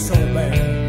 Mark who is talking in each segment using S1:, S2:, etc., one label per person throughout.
S1: so bad.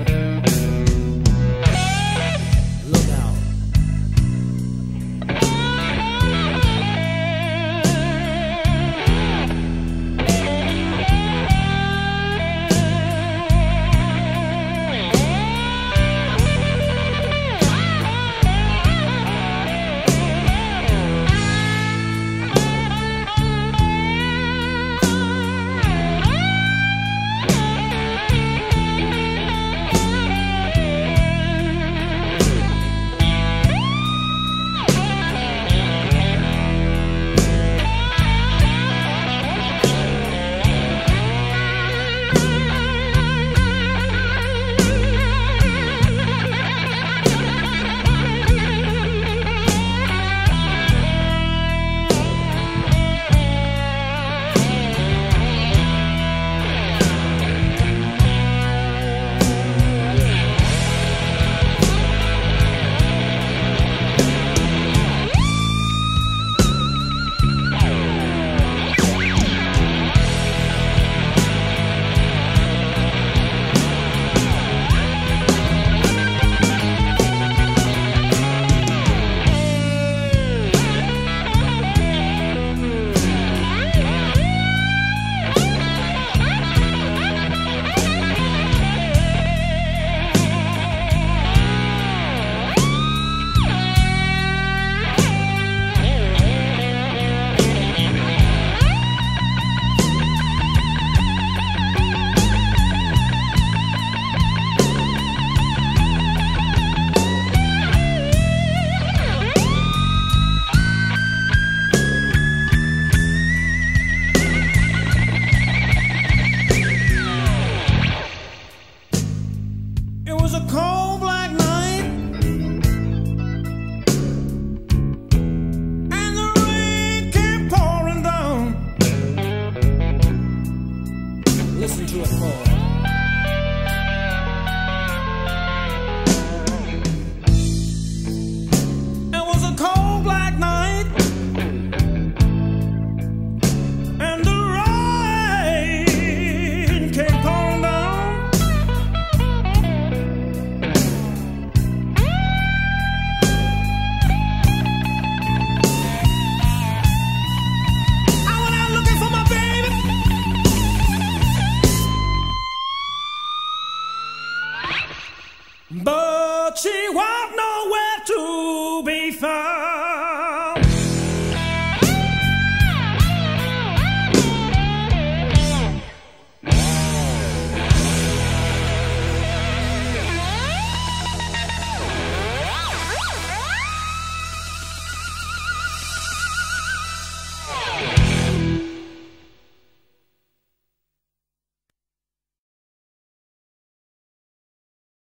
S1: But she was nowhere to be found.